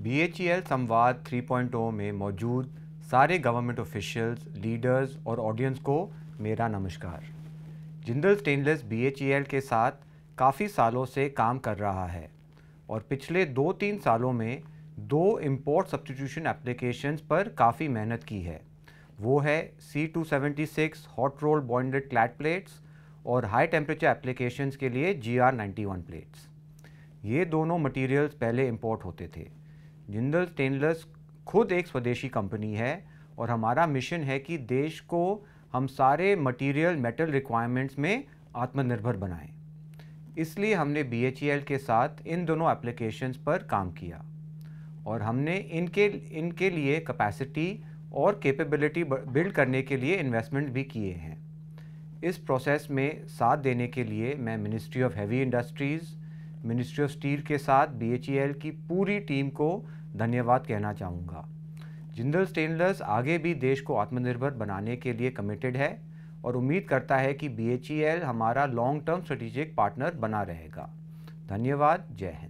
BHEL संवाद 3.0 में मौजूद सारे गवर्नमेंट ऑफिशियल्स लीडर्स और ऑडियंस को मेरा नमस्कार। जिंदल स्टेनलेस BHEL के साथ काफ़ी सालों से काम कर रहा है और पिछले दो तीन सालों में दो इम्पोर्ट सब्सटीट्यूशन एप्लीकेशंस पर काफ़ी मेहनत की है। वो है C two seventy six hot roll bonded clad plates और हाई टेम्परेचर एप्लीकेशंस के लिए G R ninety one plates ये दोनों मटेरियल्स पहले इंपोर्ट होते थे। जिंदल स्टेनलेस खुद एक स्वदेशी कंपनी है और हमारा मिशन है कि देश को हम सारे मटेरियल मेटल रिक्वायरमेंट्स में आत्मनिर्भर बनाएँ। इसलिए हमने बीएचईएल के साथ इन दोनों एप्लीकेशंस पर काम किया और हमने इनके इनके लिए कैपेसिटी और कैपेबिलिटी बिल्ड करने के लिए इन्वेस्टमेंट भी किए हैं। इस प्रोसेस में साथ देने के लिए मैं ministry of heavy industries ministry of steel के साथ बीएचईएल की पूरी टीम को धन्यवाद कहना चाहूँगा। जिंदल स्टेनलेस आगे भी देश को आत्मनिर्भर बनाने के लिए कमिटेड है और उम्मीद करता है कि बीएचईएल हमारा लॉन्ग टर्म स्ट्रेटेजिक पार्टनर बना रहेगा। धन्यवाद, जय हिंद।